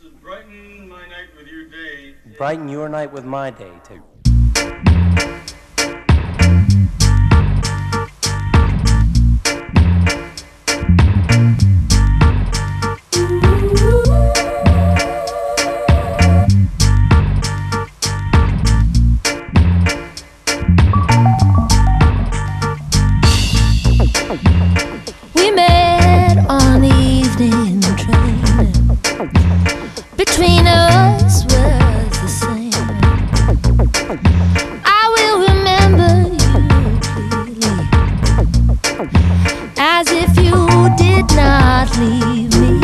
This is brighten my night with your day. Brighten your night with my day, too. We met on the evening train. Between us was the same. I will remember you clearly, as if you did not leave me.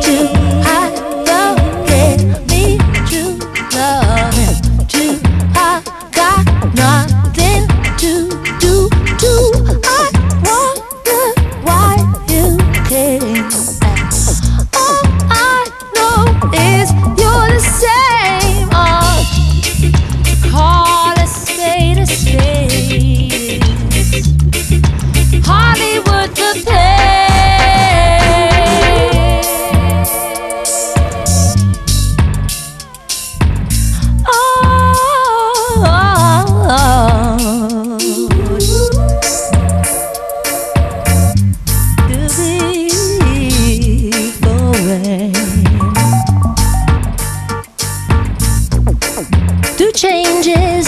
To I forget me true. To I got nothing changes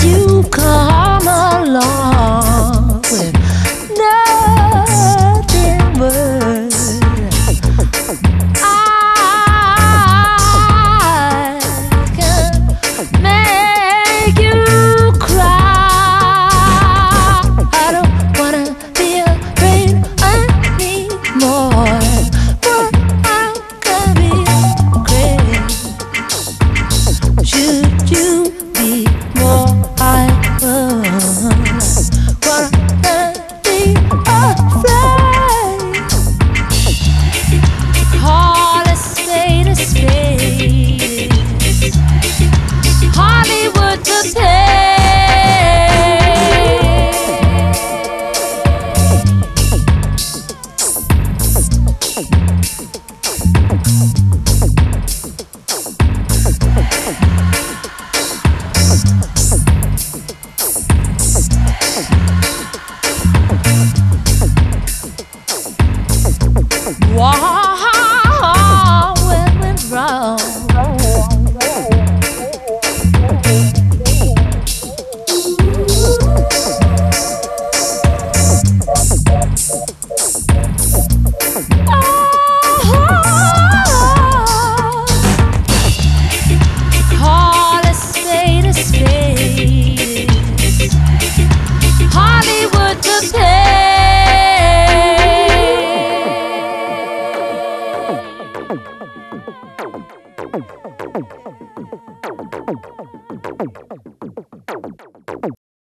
Wow, pay.